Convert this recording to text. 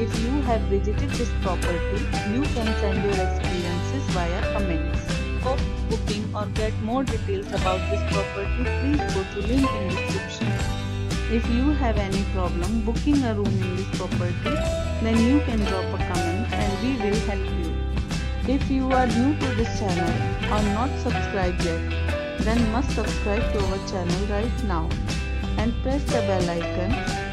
If you have visited this property, you can send your experiences via comments. For booking or get more details about this property, please go to link in description. If you have any problem booking a room in this property, then you can drop a comment and we will help you. If you are new to this channel or not subscribed yet, then must subscribe to our channel right now and press the bell icon